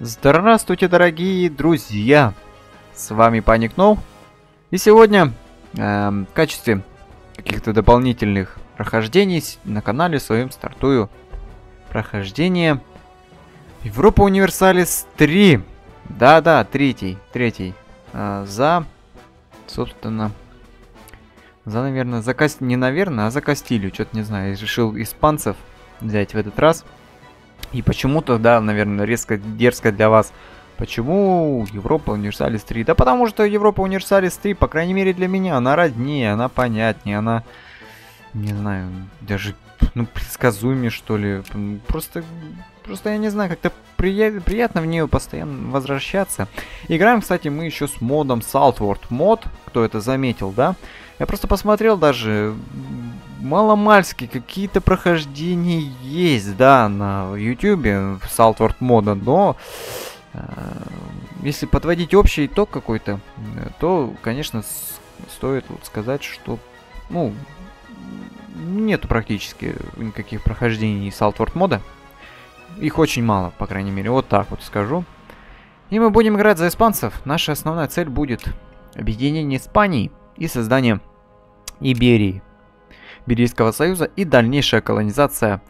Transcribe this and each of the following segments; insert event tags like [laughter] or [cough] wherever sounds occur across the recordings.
Здравствуйте, дорогие друзья! С вами Паник Ноу. И сегодня э, в качестве каких-то дополнительных прохождений на канале своем стартую прохождение Европа Универсалис 3. Да-да, третий, третий. Э, за, собственно, за, наверное, за Каст... не наверное, а за Кастилью. Что-то не знаю, решил испанцев взять в этот раз. И почему-то, да, наверное, резко дерзко для вас. Почему Европа Универсалис 3? Да потому что Европа Универсалис 3, по крайней мере для меня, она роднее, она понятнее, она, не знаю, даже, ну, предсказуемее, что ли. Просто, просто я не знаю, как-то прия приятно в нее постоянно возвращаться. Играем, кстати, мы еще с модом Saltward мод, кто это заметил, да? Я просто посмотрел даже маломальски какие-то прохождения есть, да, на YouTube, в Saltward мода, но э, если подводить общий итог какой-то, то, конечно, стоит вот сказать, что, ну, нету практически никаких прохождений Saltward мода. Их очень мало, по крайней мере, вот так вот скажу. И мы будем играть за испанцев. Наша основная цель будет объединение Испании и создание Иберии. Берийского союза и дальнейшая колонизация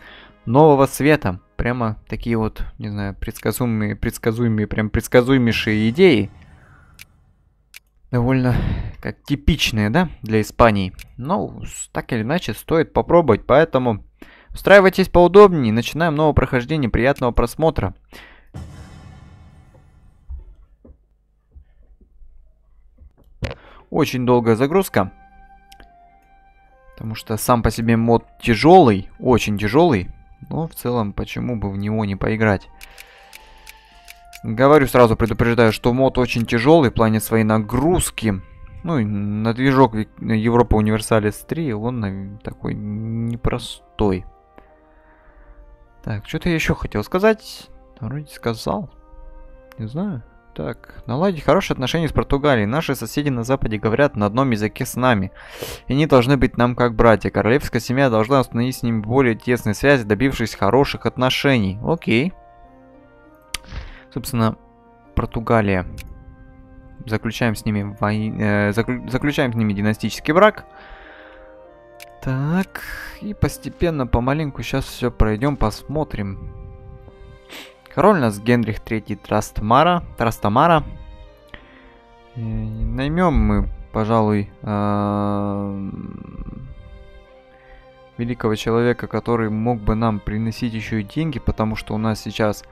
нового света. Прямо такие вот, не знаю, предсказуемые, предсказуемые, прям предсказуемейшие идеи. Довольно как типичные, да, для Испании. Но так или иначе стоит попробовать, поэтому устраивайтесь поудобнее. Начинаем новое прохождение. Приятного просмотра. Очень долгая загрузка. Потому что сам по себе мод тяжелый, очень тяжелый. Но в целом, почему бы в него не поиграть? Говорю сразу, предупреждаю, что мод очень тяжелый в плане своей нагрузки. Ну и на движок Европа Универсалис 3 он такой непростой. Так, что-то я еще хотел сказать. Вроде сказал. Не знаю. Так, наладить хорошие отношения с Португалией. Наши соседи на Западе говорят на одном языке с нами. И они должны быть нам как братья. Королевская семья должна установить с ними более тесные связи, добившись хороших отношений. Окей. Собственно, Португалия. Заключаем с ними вой... э, заклю... заключаем с ними династический брак. Так, и постепенно, помаленьку сейчас все пройдем, посмотрим. Король у нас Генрих III Трастмара. Трастамара. Наймем мы, пожалуй, э великого человека, который мог бы нам приносить еще и деньги, потому что у нас сейчас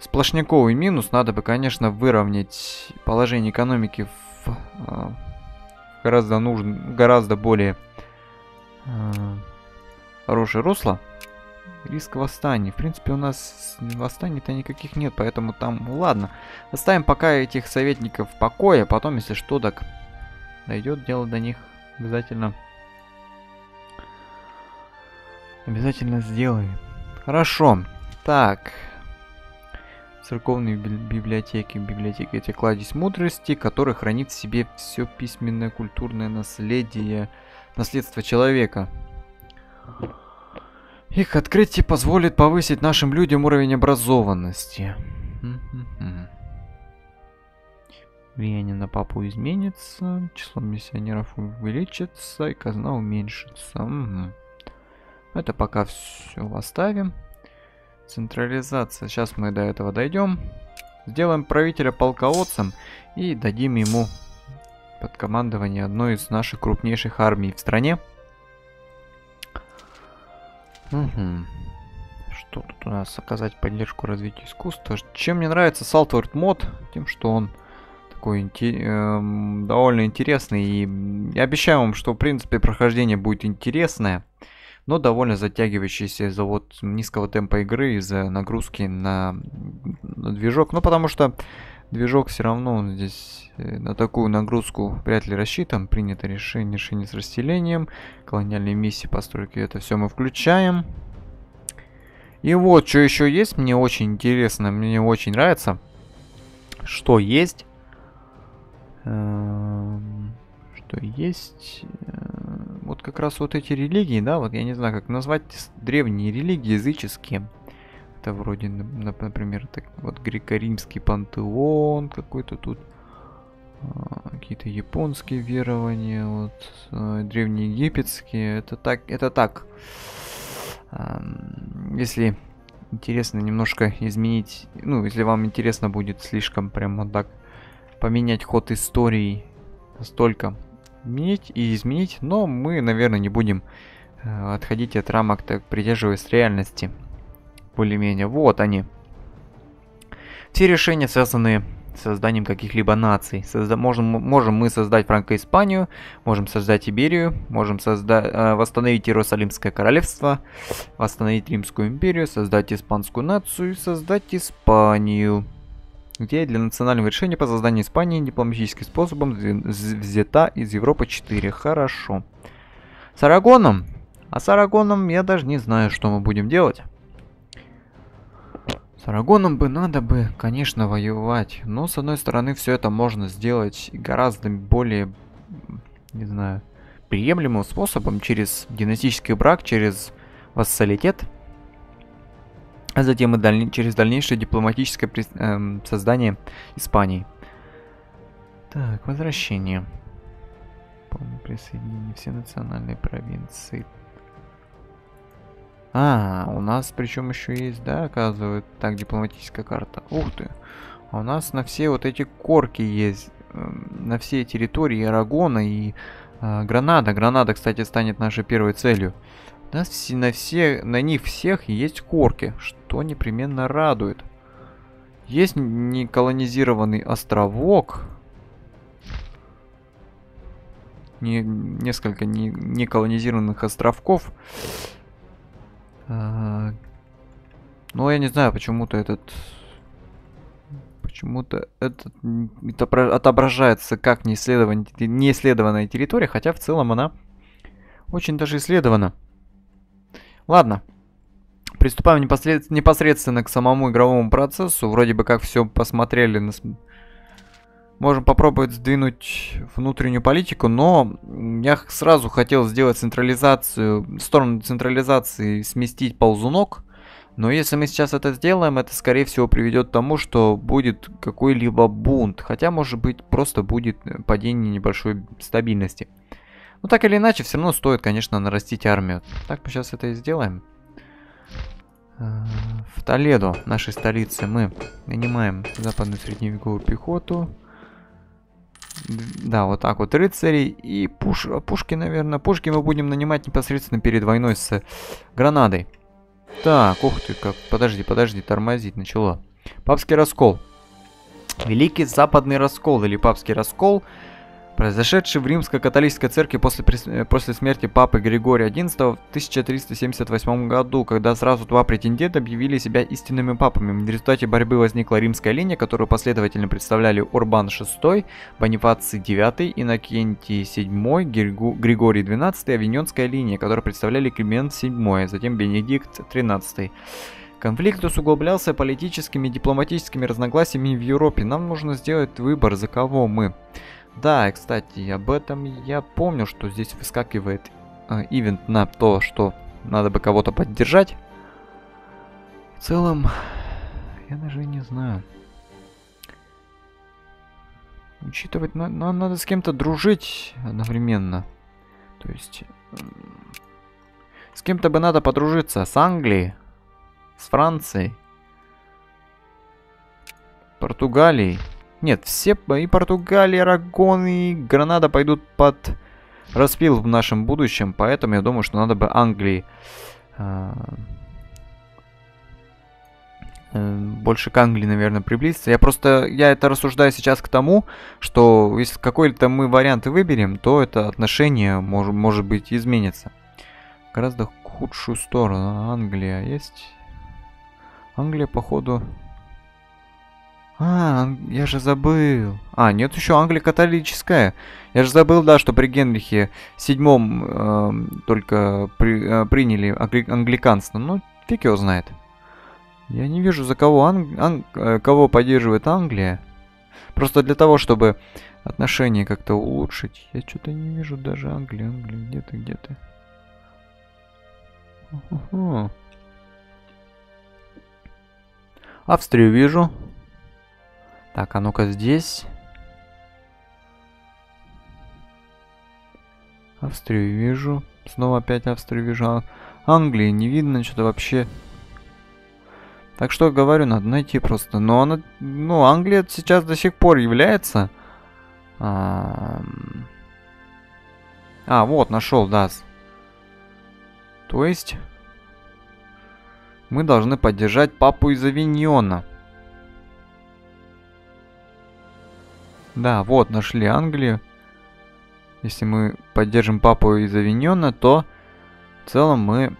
сплошняковый минус. Надо бы, конечно, выровнять положение экономики в э гораздо нужен, гораздо более э хорошее русло. Риск восстания. В принципе, у нас восстаний-то никаких нет, поэтому там... Ну, ладно. Оставим пока этих советников в покое, а потом, если что, так дойдет дело до них. Обязательно... Обязательно сделаем. Хорошо. Так. Церковные библиотеки. Библиотека это кладезь мудрости, который хранит в себе все письменное культурное наследие, наследство человека. Их открытие позволит повысить нашим людям уровень образованности. Влияние на папу изменится, число миссионеров увеличится и казна уменьшится. Угу. Это пока все оставим. Централизация. Сейчас мы до этого дойдем. Сделаем правителя полководцем и дадим ему под командование одной из наших крупнейших армий в стране. Угу. Что тут у нас? Оказать поддержку развитию искусства. Чем мне нравится Saltward мод? Тем, что он такой э, довольно интересный. И я обещаю вам, что в принципе прохождение будет интересное. Но довольно затягивающееся из-за вот низкого темпа игры, из-за нагрузки на, на движок. Ну потому что движок все равно он здесь э, на такую нагрузку вряд ли рассчитан. Принято решение, решение с расселением, колониальные миссии, постройки, это все мы включаем. И вот, что еще есть, мне очень интересно, мне очень нравится, что есть. Эм, что есть. Э, вот как раз вот эти религии, да, вот я не знаю, как назвать древние религии языческие. Какие-то вроде, например, так, вот греко-римский пантеон какой-то тут. А, какие-то японские верования, вот, э, древнеегипетские. Это так, это так. Если интересно немножко изменить, ну, если вам интересно будет слишком прямо так поменять ход истории столько изменить и изменить, но мы, наверное, не будем э, отходить от рамок, так придерживаясь реальности. Более-менее. Вот они. Все решения, связанные с созданием каких-либо наций. Созда можем, можем мы создать Франко-Испанию, можем создать Иберию, можем созда э, восстановить Иерусалимское королевство, восстановить Римскую империю, создать Испанскую нацию создать Испанию. Идея для национального решения по созданию Испании дипломатическим способом взята из Европы 4. Хорошо. С Арагоном? А с Арагоном я даже не знаю, что мы будем делать. С Арагоном бы надо бы, конечно, воевать. Но, с одной стороны, все это можно сделать гораздо более, не знаю, приемлемым способом через династический брак, через вассалитет а затем и даль... через дальнейшее дипломатическое при... эм, создание Испании. Так, возвращение. Присоединение все национальные провинции. А, у нас причем еще есть, да, оказывает, так, дипломатическая карта. Ух ты. А у нас на все вот эти корки есть, э, на все территории Арагона и э, Гранада. Гранада, кстати, станет нашей первой целью. На, все, на, все, на них всех есть корки, что непременно радует. Есть неколонизированный островок. Не, несколько не, неколонизированных островков. Но я не знаю, почему-то этот... Почему-то этот это отображается как неисследованная территория, хотя в целом она очень даже исследована. Ладно. Приступаем непосред... непосредственно к самому игровому процессу. Вроде бы как все посмотрели. На... Можем попробовать сдвинуть внутреннюю политику, но я сразу хотел сделать централизацию, сторону централизации сместить ползунок. Но если мы сейчас это сделаем, это скорее всего приведет к тому, что будет какой-либо бунт. Хотя, может быть, просто будет падение небольшой стабильности. Ну так или иначе, все равно стоит, конечно, нарастить армию. Так мы сейчас это и сделаем. Э, в Толедо, нашей столице, мы нанимаем западную средневековую пехоту. Да, вот так вот рыцари и пуш... пушки, наверное. Пушки мы будем нанимать непосредственно перед войной с гранадой. Так, ух ты, как... Подожди, подожди, тормозить начало. Папский раскол. Великий западный раскол или папский раскол – Произошедший в римско-католической церкви после, э, после смерти папы Григория XI в 1378 году, когда сразу два претендента объявили себя истинными папами. В результате борьбы возникла римская линия, которую последовательно представляли Урбан VI, Бонифаций IX, Иннокентий VII, Григу, Григорий XII и Авиньонская линия, которую представляли Климент VII, затем Бенедикт XIII. Конфликт усугублялся политическими и дипломатическими разногласиями в Европе. Нам нужно сделать выбор, за кого мы. Да, кстати, об этом я помню, что здесь выскакивает э, ивент на то, что надо бы кого-то поддержать. В целом, я даже не знаю. Учитывать, на, на, надо с кем-то дружить одновременно. То есть, э, с кем-то бы надо подружиться. С Англией, с Францией, Португалией. Нет, все и Португалия, Арагон и Гранада пойдут под распил в нашем будущем, поэтому я думаю, что надо бы Англии э, э, больше к Англии, наверное, приблизиться. Я просто, я это рассуждаю сейчас к тому, что если какой-то мы вариант выберем, то это отношение может, может быть изменится. Гораздо худшую сторону. Англия есть? Англия, походу, а, я же забыл. А, нет, еще Англия католическая. Я же забыл, да, что при Генрихе седьмом э, только при, э, приняли англи англиканство. Ну, фиг его знает. Я не вижу, за кого, ан ан э, кого поддерживает Англия. Просто для того, чтобы отношения как-то улучшить. Я что-то не вижу даже Англии. Англия, где ты, где ты? Австрию вижу. Так, а ну-ка здесь. Австрию вижу. Снова опять Австрию вижу. Англии не видно, что-то вообще. Так что говорю, надо найти просто. Но она, ну, Англия сейчас до сих пор является. А, а вот, нашел, да. То есть мы должны поддержать папу из Авиньона. Да, вот, нашли Англию. Если мы поддержим папу из Авиньона, то в целом мы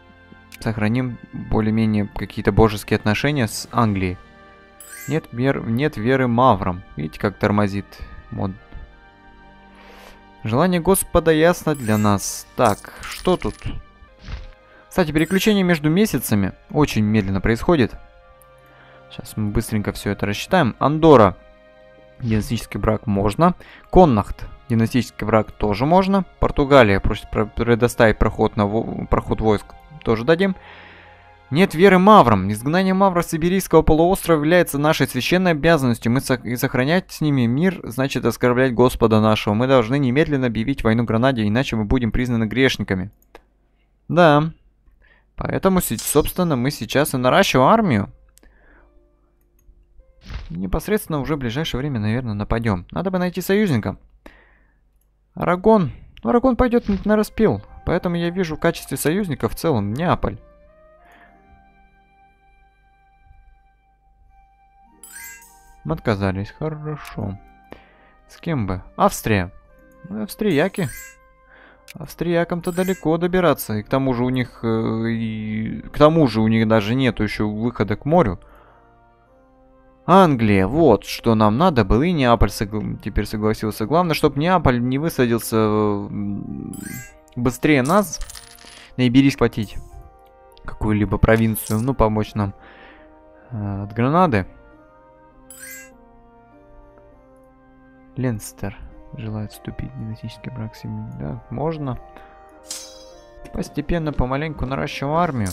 сохраним более-менее какие-то божеские отношения с Англией. Нет, вер... Нет веры маврам. Видите, как тормозит мод. Желание Господа ясно для нас. Так, что тут? Кстати, переключение между месяцами очень медленно происходит. Сейчас мы быстренько все это рассчитаем. Андора. Династический брак можно. Коннахт. Династический брак тоже можно. Португалия просит предоставить проход, на проход войск. Тоже дадим. Нет веры маврам. Изгнание мавров с Сибирийского полуострова является нашей священной обязанностью. Мы со и сохранять с ними мир, значит оскорблять Господа нашего. Мы должны немедленно объявить войну Гранаде, иначе мы будем признаны грешниками. Да, Поэтому, собственно, мы сейчас и наращиваем армию. Непосредственно уже в ближайшее время, наверное, нападем. Надо бы найти союзника. Арагон. Ну, Арагон пойдет на распил. Поэтому я вижу в качестве союзника в целом Неаполь. Мы отказались. Хорошо. С кем бы? Австрия. Ну, австрияки. Австриякам-то далеко добираться, и к тому же у них, э, и, к тому же у них даже нету еще выхода к морю. Англия, вот что нам надо было, и Неаполь согла теперь согласился. Главное, чтобы Неаполь не высадился быстрее нас, на Иберий схватить какую-либо провинцию, ну, помочь нам э, от Гранады. Ленстер желает вступить в династический брак семьи. Да, можно. Постепенно, помаленьку наращиваем армию.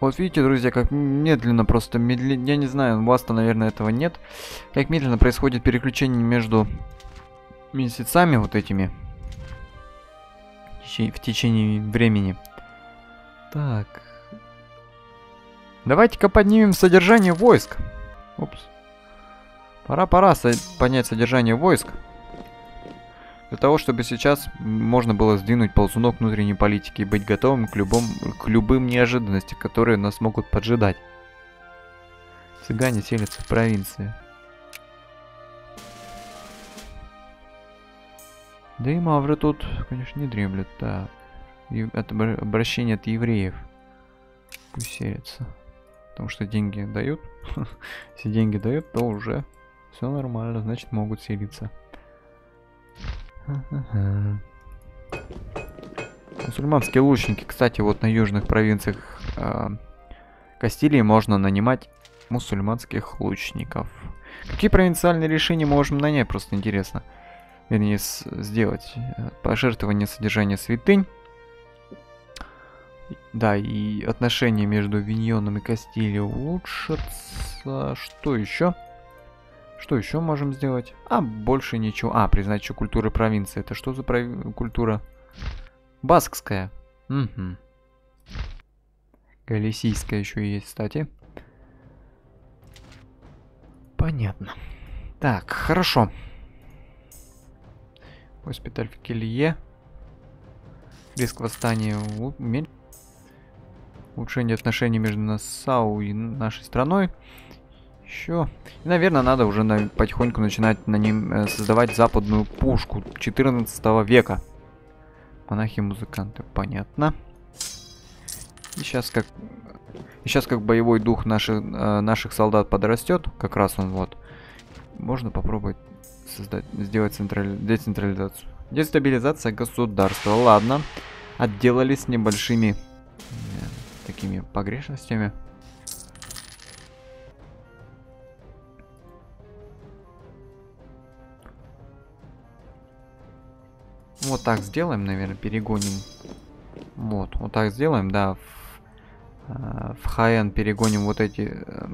Вот видите, друзья, как медленно просто, медленно, я не знаю, у вас-то, наверное, этого нет. Как медленно происходит переключение между месяцами вот этими в течение времени. Так. Давайте-ка поднимем содержание войск. Упс. Пора-пора со понять содержание войск. Для того, чтобы сейчас можно было сдвинуть ползунок внутренней политики и быть готовым к, любом, к любым неожиданностям, которые нас могут поджидать. Цыгане селятся в провинции. Да и мавры тут, конечно, не дремлют. И это обращение от евреев. Пусть селятся. Потому что деньги дают. [laughs] Если деньги дают, то уже все нормально, значит могут селиться. Мусульманские лучники. Кстати, вот на южных провинциях э, Кастилии можно нанимать мусульманских лучников. Какие провинциальные решения можем нанять, просто интересно. Вернее, сделать. Пожертвование содержания святынь. Да, и отношения между Виньоном и Кастилией улучшатся. Что еще? Что еще можем сделать? А, больше ничего. А, признать еще культуры провинции. Это что за пров... культура? Баскская. Угу. Галисийская еще есть, кстати. Понятно. Так, хорошо. Госпиталь в Келье. Риск восстания Улучшение отношений между Нассау и нашей страной. Еще. И, наверное, надо уже на, потихоньку начинать на ним э, создавать западную пушку 14 века. Монахи-музыканты, понятно. И сейчас как... И сейчас как боевой дух наши, э, наших солдат подрастет, как раз он вот, можно попробовать создать, сделать централи... децентрализацию. Дестабилизация государства. Ладно. Отделались небольшими э, такими погрешностями. Вот так сделаем, наверное, перегоним. Вот, вот так сделаем, да. э, в Хаен перегоним вот эти э,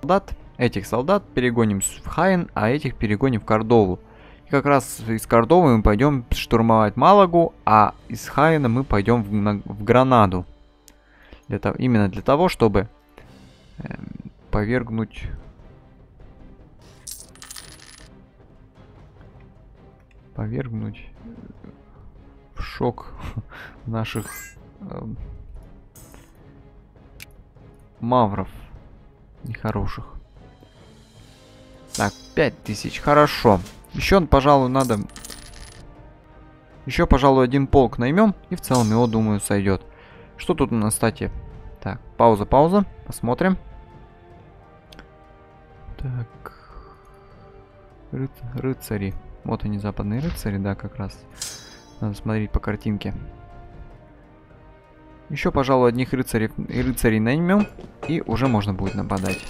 солдат. Этих солдат перегоним в Хаен, а этих перегоним в Кордову. И как раз из Кордовы мы пойдем штурмовать Малагу, а из Хайена мы пойдем в, на, в Гранаду. Для того, именно для того, чтобы э, повергнуть... Повергнуть в шок [laughs] наших э, мавров нехороших. Так, 5000, хорошо. Еще, пожалуй, надо... Еще, пожалуй, один полк наймем, и в целом его, думаю, сойдет. Что тут у нас, кстати? Так, пауза, пауза. Посмотрим. Так. Ры рыцари. Вот они, западные рыцари, да, как раз. Надо смотреть по картинке. Еще, пожалуй, одних рыцарей, рыцарей наймем, и уже можно будет нападать.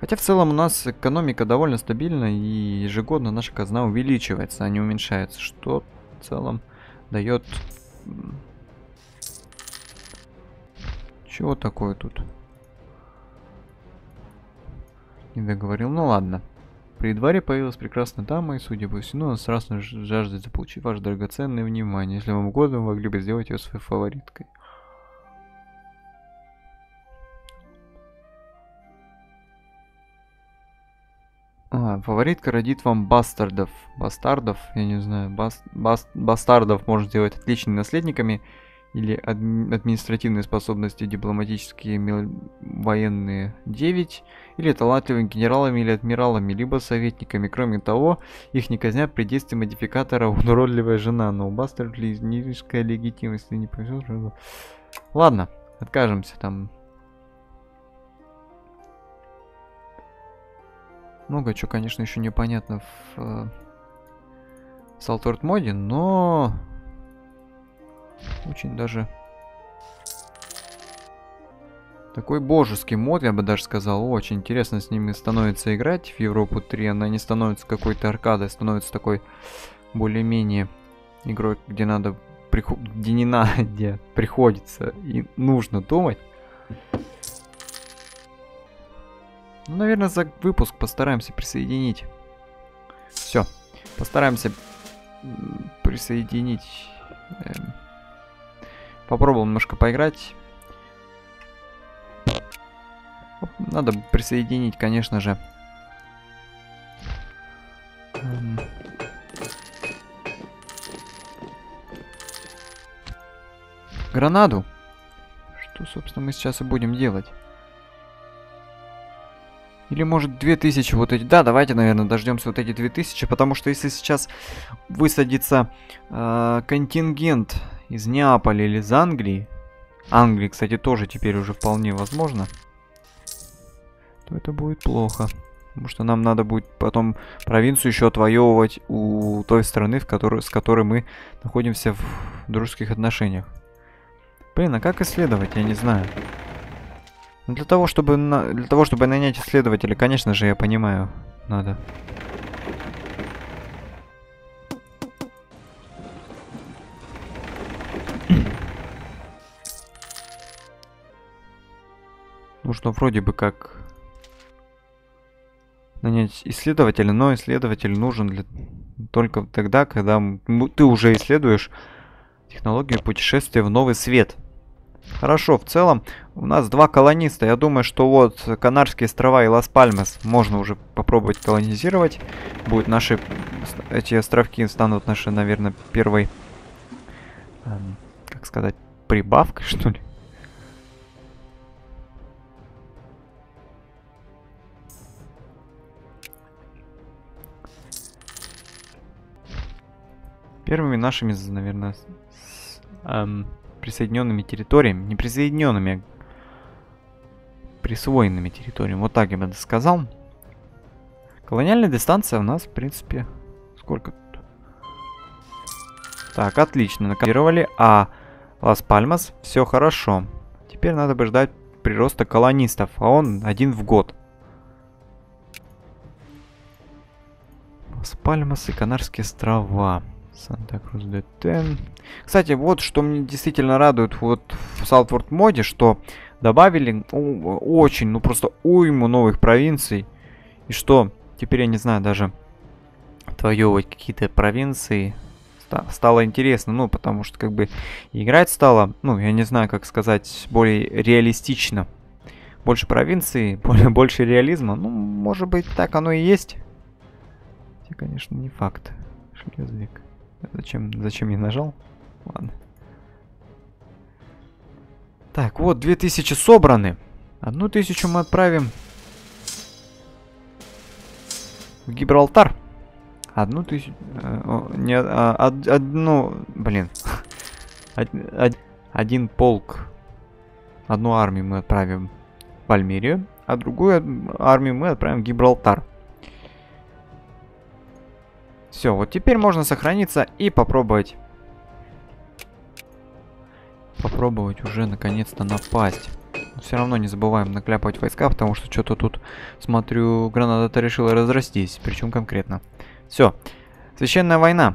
Хотя в целом у нас экономика довольно стабильна, и ежегодно наша казна увеличивается, а не уменьшается, что в целом дает... Чего такое тут? Не договорил, ну ладно. При дворе появилась прекрасная дама, и, судя по всему, она страстно жаждет заполучить ваше драгоценное внимание. Если вам угодно, вы могли бы сделать ее своей фавориткой. А, фаворитка родит вам бастардов. Бастардов, я не знаю, бас, бас, бастардов можно сделать отличными наследниками. Или адми административные способности дипломатические, военные 9. Или талантливыми генералами или адмиралами, либо советниками. Кроме того, их не казнят при действии модификатора [laughs] уродливая жена. Но у бастардов низкая легитимность, не повезет. Ладно, откажемся там Много чего, конечно, еще непонятно в э, Saltort моде, но очень даже такой божеский мод, я бы даже сказал. Очень интересно с ними становится играть в Европу 3. Она не становится какой-то аркадой, становится такой более-менее игрой, где надо где не надо, [laughs] где приходится и нужно думать. Ну, наверное, за выпуск постараемся присоединить. Все. Постараемся присоединить. Эм, попробуем немножко поиграть. Надо присоединить, конечно же. Эм... Гранаду. Что, собственно, мы сейчас и будем делать. Или может 2000 вот эти. Да, давайте, наверное, дождемся вот эти 2000, потому что если сейчас высадится э, контингент из Неаполя или из Англии, Англии, кстати, тоже теперь уже вполне возможно, то это будет плохо. Потому что нам надо будет потом провинцию еще отвоевывать у той страны, в которой, с которой мы находимся в дружеских отношениях. Блин, а как исследовать, я не знаю. Для того, чтобы на... для того, чтобы нанять исследователя, конечно же, я понимаю, надо. Нужно вроде бы как нанять исследователя, но исследователь нужен для... только тогда, когда ты уже исследуешь технологию путешествия в новый свет. Хорошо, в целом у нас два колониста. Я думаю, что вот Канарские острова и Лас-Пальмас можно уже попробовать колонизировать. Будут наши... Эти островки станут наши, наверное, первой... Эм, как сказать, прибавкой, [laughs] что ли? Первыми нашими, наверное, с, эм, присоединенными территориями, не присоединенными, а присвоенными территориями. Вот так я бы сказал. Колониальная дистанция у нас, в принципе, сколько тут? Так, отлично, накопировали. А Лас-Пальмас, все хорошо. Теперь надо бы ждать прироста колонистов, а он один в год. Лас-Пальмас и Канарские острова. Санта-Крус ДТ. Кстати, вот что мне действительно радует вот в Southward моде, что добавили очень, ну просто уйму новых провинций. И что теперь я не знаю даже отвоевывать какие-то провинции стало интересно, ну, потому что, как бы, играть стало, ну, я не знаю, как сказать, более реалистично. Больше провинций, [laughs] более, больше реализма. Ну, может быть, так оно и есть. Хотя, конечно, не факт. Шлезвик. Зачем, зачем я нажал? Ладно. Так, вот, 2000 собраны. Одну тысячу мы отправим в Гибралтар. Одну тысячу... Э, не, а, од, одну... Блин. [laughs] Од, од, один полк. Одну армию мы отправим в Альмерию, а другую армию мы отправим в Гибралтар. Все, вот теперь можно сохраниться и попробовать... Попробовать уже наконец-то напасть. все равно не забываем накляпать войска, потому что что-то тут, смотрю, граната решила разрастись. Причем конкретно. Все. Священная война.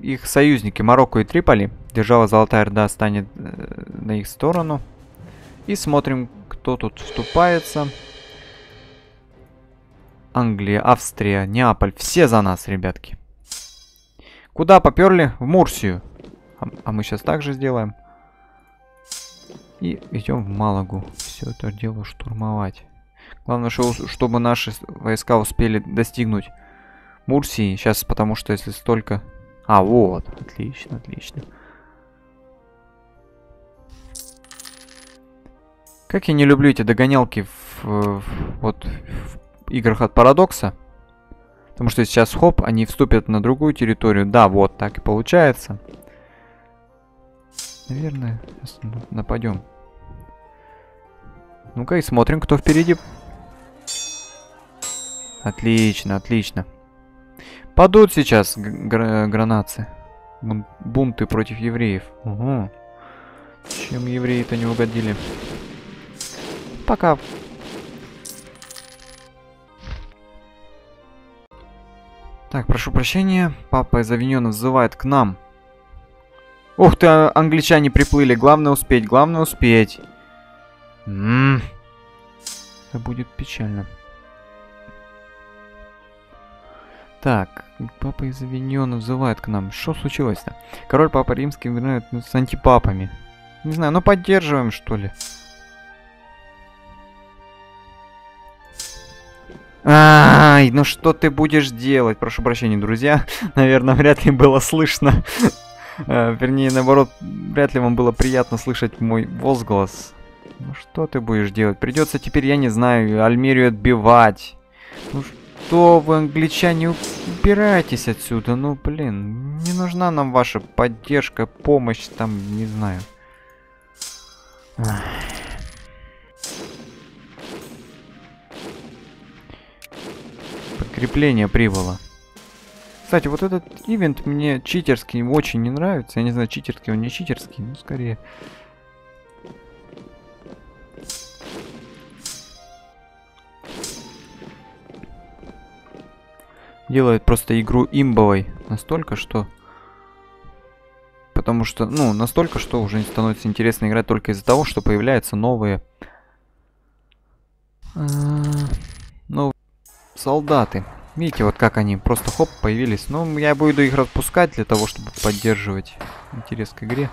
Их союзники Марокко и Триполи. Держава Золотая Орда станет э, на их сторону. И смотрим, кто тут вступается. Англия, Австрия, Неаполь. Все за нас, ребятки. Куда поперли? В Мурсию. А, а мы сейчас также сделаем. И идем в Малагу. Все это дело штурмовать. Главное, чтобы наши войска успели достигнуть Мурсии. Сейчас, потому что если столько... А, вот. Отлично, отлично. Как я не люблю эти догонялки в, в, вот, в играх от Парадокса. Потому что сейчас хоп, они вступят на другую территорию. Да, вот так и получается. Наверное, сейчас нападем. Ну-ка и смотрим, кто впереди. Отлично, отлично. Падут сейчас гр гранаты. Бунты против евреев. Угу. Чем евреи-то не угодили? Пока. Так, прошу прощения. Папа из Авиньона взывает к нам. Ух ты, а, англичане приплыли. Главное успеть, главное успеть. М -м -м. Это будет печально. Так, папа из Авиньона взывает к нам. Что случилось-то? Король Папа Римский умирает с антипапами. Не знаю, ну поддерживаем, что ли. Ай, ну что ты будешь делать? Прошу прощения, друзья. [laughs] Наверное, вряд ли было слышно. [laughs] Э, вернее, наоборот, вряд ли вам было приятно слышать мой возглас. Ну что ты будешь делать? Придется теперь, я не знаю, Альмерию отбивать. Ну что вы, англичане, убирайтесь отсюда. Ну, блин, не нужна нам ваша поддержка, помощь, там, не знаю. Подкрепление прибыло. Кстати, вот этот ивент мне читерский очень не нравится. Я не знаю, читерский он не читерский, но скорее делает просто игру имбовой настолько, что... Потому что, ну, настолько, что уже не становится интересно играть только из-за того, что появляются новые... А, новые солдаты. Видите, вот как они просто хоп появились. Ну, я буду их распускать для того, чтобы поддерживать интерес к игре.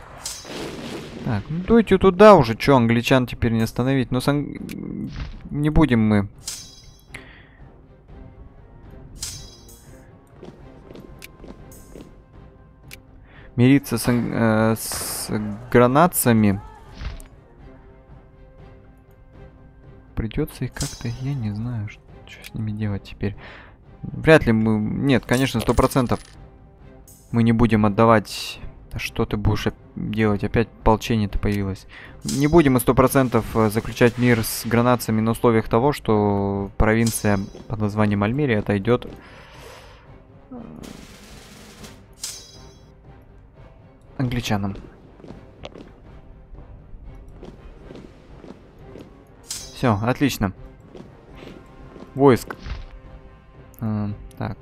Так, ну дуйте туда уже, что, англичан теперь не остановить. Но сан... не будем мы мириться с, э, с гранатцами. Придется их как-то, я не знаю, что, что с ними делать теперь. Вряд ли мы... Нет, конечно, сто процентов мы не будем отдавать... Что ты будешь делать? Опять полчение-то появилось. Не будем мы сто процентов э, заключать мир с гранатцами на условиях того, что провинция под названием Альмерия отойдет англичанам. Все, отлично. Войск. А, так.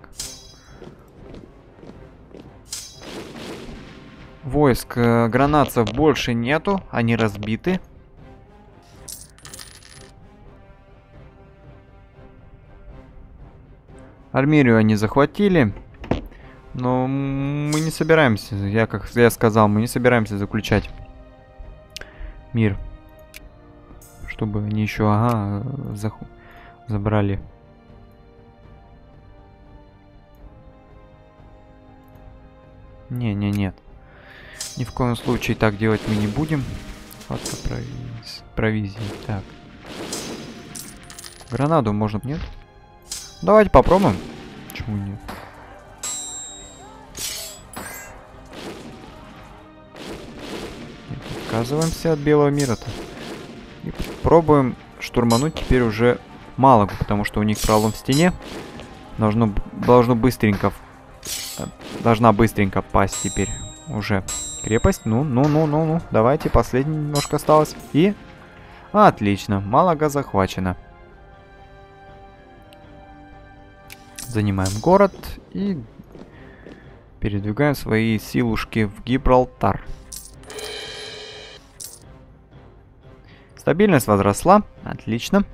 войск э, гранатцев больше нету, они разбиты. Армерию они захватили. Но мы не собираемся, я как я сказал, мы не собираемся заключать мир. Чтобы они еще, ага, за, забрали. Не, не, нет. Ни в коем случае так делать мы не будем. Фатка провиз... провизии. Так. Гранаду можно, нет? Давайте попробуем. Почему нет? Отказываемся от белого мира-то. И пробуем штурмануть теперь уже Малагу, потому что у них пролом в стене. Должно, должно быстренько... Должна быстренько пасть теперь уже крепость. Ну, ну, ну, ну, ну. Давайте, последний немножко осталось. И... Отлично, Малага захвачена. Занимаем город и передвигаем свои силушки в Гибралтар. Стабильность возросла. Отлично.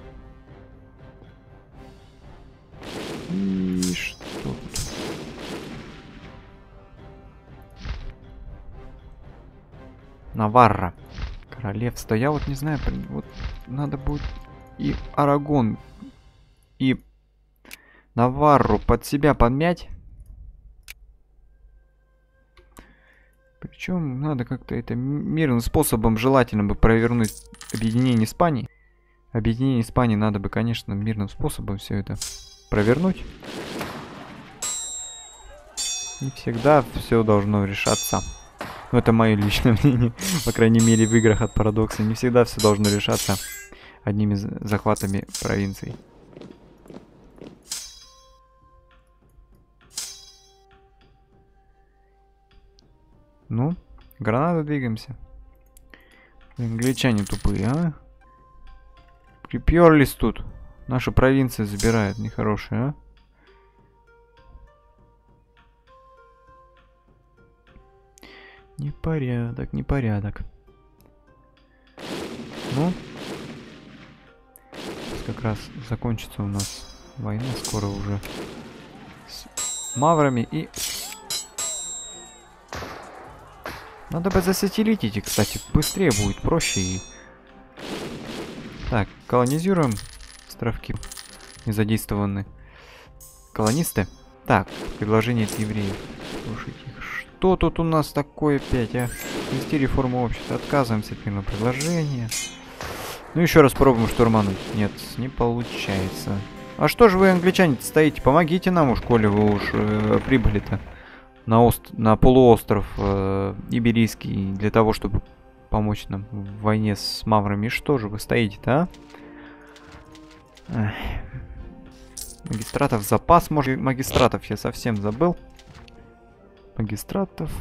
И что тут? Наварра. Королевство. Я вот не знаю, вот надо будет и Арагон, и Наварру под себя подмять. Причем надо как-то это мирным способом желательно бы провернуть объединение Испании. Объединение Испании надо бы, конечно, мирным способом все это провернуть. Не всегда все должно решаться. Ну, это мое личное [laughs] мнение. По крайней мере, в играх от Парадокса. Не всегда все должно решаться одними захватами провинций. Ну, гранаты двигаемся. Англичане тупые, а? Приперлись тут. Наша провинция забирает, нехорошие, а? Непорядок, непорядок. Ну, как раз закончится у нас война скоро уже с маврами и Надо бы засателлитить, кстати, быстрее будет, проще и... Так, колонизируем островки. Не задействованы колонисты. Так, предложение от евреев. Слушайте, что тут у нас такое опять, а? Вести реформу общества. Отказываемся от мирного предложения. Ну, еще раз пробуем штурмануть. Нет, не получается. А что же вы, англичане, стоите? Помогите нам уж, коли вы уж э, прибыли-то на, ост на полуостров э, Иберийский для того, чтобы помочь нам в войне с маврами. Что же вы стоите-то, а? Магистратов запас, может, магистратов я совсем забыл. Магистратов.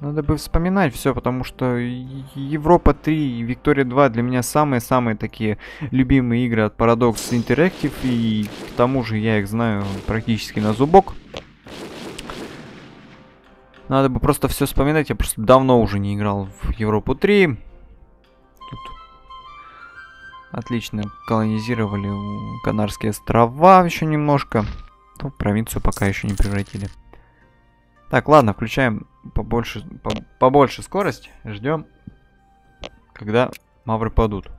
Надо бы вспоминать все, потому что Европа 3 и Виктория 2 для меня самые-самые такие любимые игры от Paradox Interactive. И к тому же я их знаю практически на зубок. Надо бы просто все вспоминать. Я просто давно уже не играл в Европу 3. Отлично колонизировали Канарские острова еще немножко. Ну, провинцию пока еще не превратили. Так, ладно, включаем побольше, по, побольше скорость. Ждем, когда мавры падут.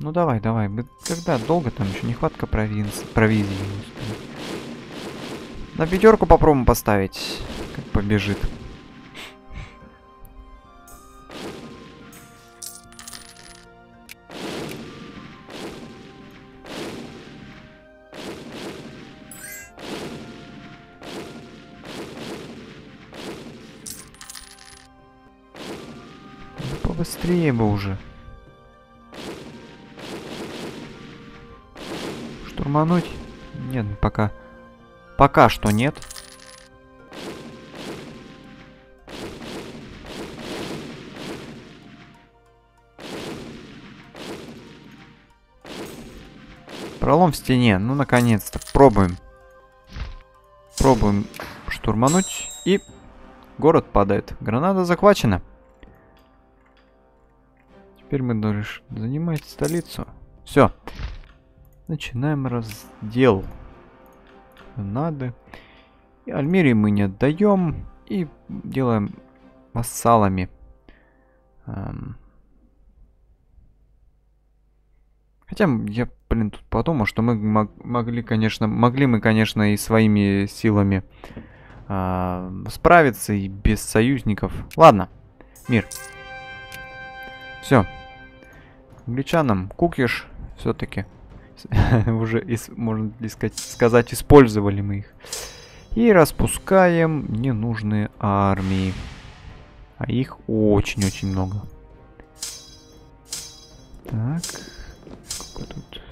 Ну давай, давай. Когда долго там еще нехватка провинции, провизии. На пятерку попробуем поставить. Как побежит. побыстрее бы уже. штурмануть? Нет, пока. Пока что нет. Пролом в стене. Ну, наконец-то. Пробуем. Пробуем штурмануть. И город падает. Граната захвачена. Теперь мы должны занимать столицу. Все. Начинаем раздел. Надо. И Альмерии мы не отдаем. И делаем вассалами. Эм. Хотя я, блин, тут подумал, что мы мог, могли, конечно, могли мы, конечно, и своими силами э, справиться и без союзников. Ладно, мир. Все. Англичанам кукиш все-таки [laughs] уже, можно сказать, использовали мы их. И распускаем ненужные армии. А их очень-очень много. Так. Тут?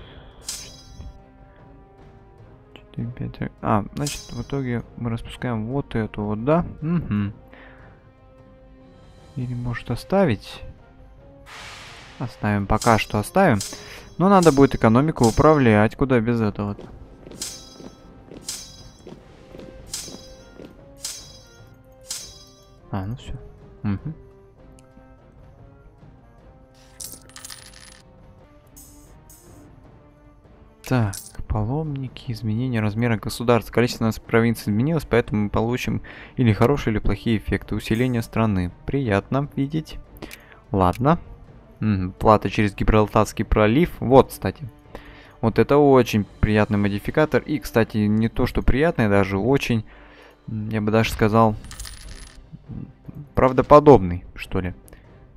4, 5... А, значит, в итоге мы распускаем вот эту вот, да? Угу. Или может оставить? Оставим, пока что оставим. Но надо будет экономику управлять, куда без этого -то. А, ну все. Угу. Так, паломники, изменение размера государства. Количество нас провинций изменилось, поэтому мы получим или хорошие, или плохие эффекты. Усиление страны. Приятно видеть. Ладно. Плата через Гибралтарский пролив. Вот, кстати. Вот это очень приятный модификатор. И, кстати, не то, что приятный, даже очень, я бы даже сказал, правдоподобный, что ли.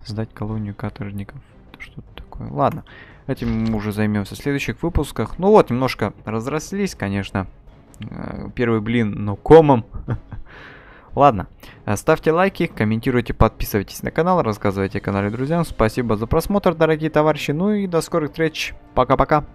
Создать колонию каторжников. Что-то такое. Ладно. Этим мы уже займемся в следующих выпусках. Ну вот, немножко разрослись, конечно. Э, первый блин, но комом. [laughs] Ладно, э, ставьте лайки, комментируйте, подписывайтесь на канал, рассказывайте о канале друзьям. Спасибо за просмотр, дорогие товарищи. Ну и до скорых встреч. Пока-пока.